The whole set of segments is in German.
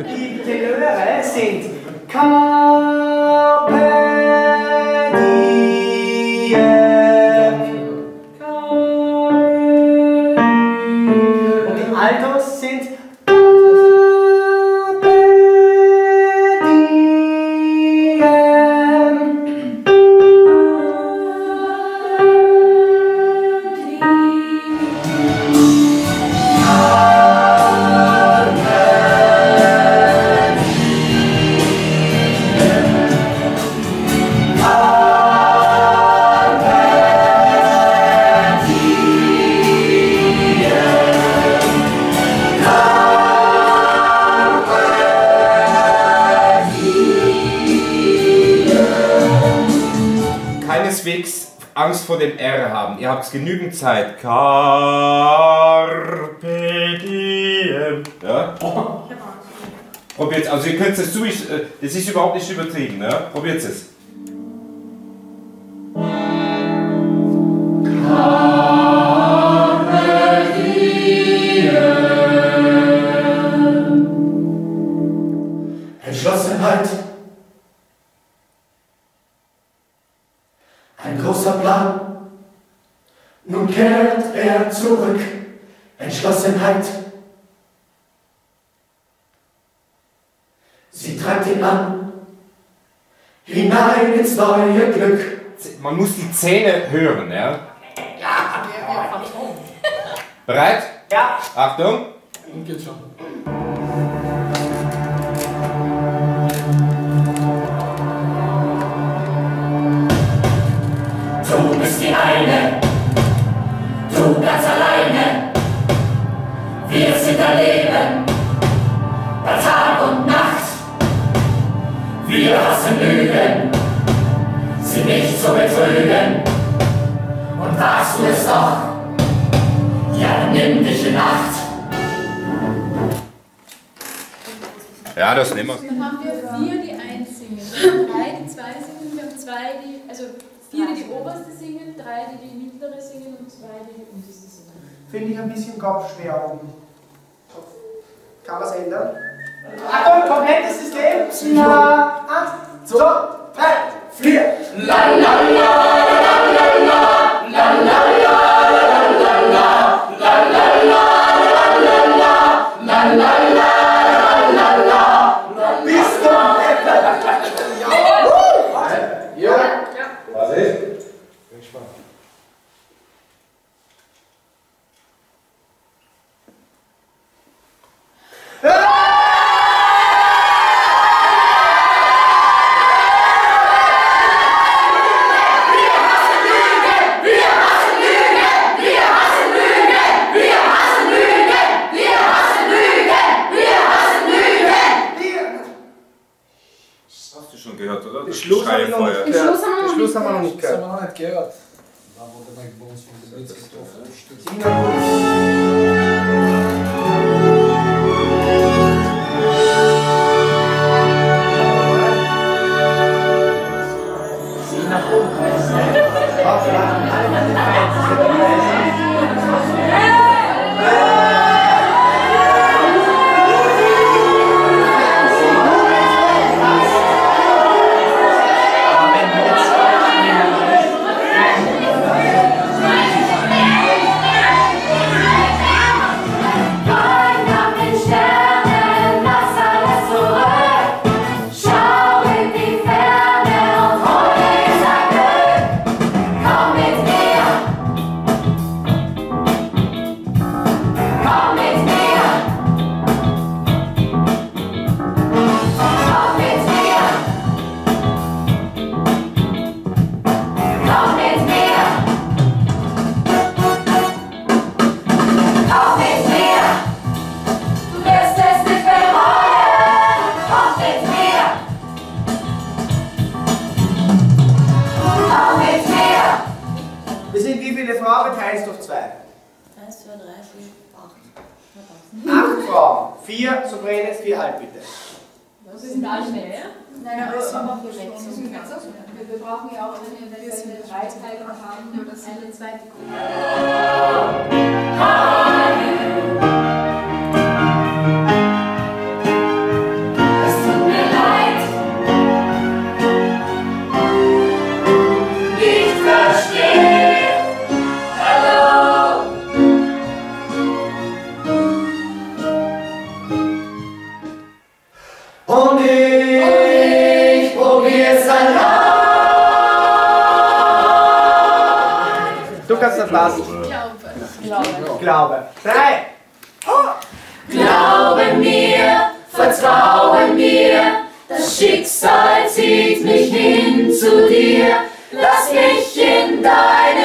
Die Tenöre sind Carpe diem. Und die Altos sind Keineswegs Angst vor dem R haben. Ihr habt genügend Zeit. Carpe diem. Ja? Probiert Also ihr könnt es durch, äh, das ist überhaupt nicht übertrieben. Ja? Probiert es. Entschlossenheit. Sie treibt ihn an. Hinein ins neue Glück. Man muss die Zähne hören. Ja? Bereit? Ja. Achtung. Geht schon. Wir sind dein Leben, bei Tag und Nacht. Wir hassen Lügen, sie nicht zu betrügen. Und warst du es doch, ja, nimm dich in Acht. Ja, das nehmen wir. Dann haben wir vier, die eins singen. Wir haben drei, die zwei singen. Wir haben zwei, die, also vier, die die oberste singen, drei, die die mittlere singen und zwei, die die unterste singen. Finde ich ein bisschen kopfschwer oben. Kann man es ändern? Achtung, komplettes System. Ja, eins, zwei, drei, vier. La la la Schluss haben wir noch nicht gehört. Schluss haben wir noch Schluss nicht nicht Das haben gehört. wir noch nicht gehört. Da wurde bei uns von den Blitz getroffen. 1 durch 2? 1, 2, 3, 4, 8. 8 Frauen. 4 Souveräne, 4 Halbbitte. Das ist ein Alter. Ne? Nein, aber es sind noch vier Wir brauchen ja auch, wenn wir eine Dreiteilung haben, eine zweite Gruppe. Kannst das lassen. Glaube. Glaube. Drei. Glaube mir, vertraue mir, das Schicksal zieht mich hin zu dir. Lass mich in deine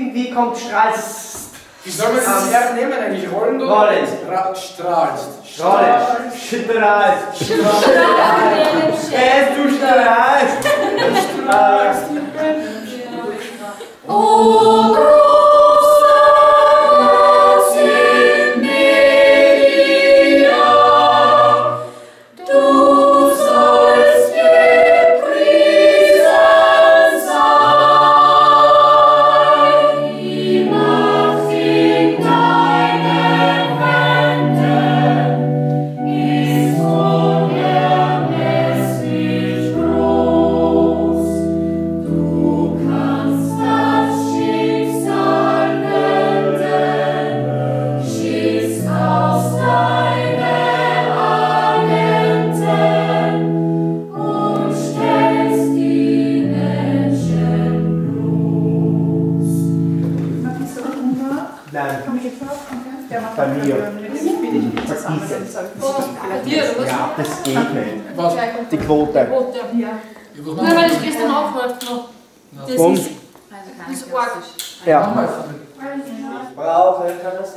Irgendwie kommt Strahls. Wie soll man das Verb nehmen eigentlich? Rollen oder? Rollen. Ra strahlst. Rolle. Strahls. Es du strahlst. Strahlst. O Nein. Bei mir. Bei dir, oder was? Ja, das geht nicht. Was? Die Quote. Nein, weil ich gestern auch gehört noch. Das ist, das ist arg. Ja. Nochmal. Brauche kann das.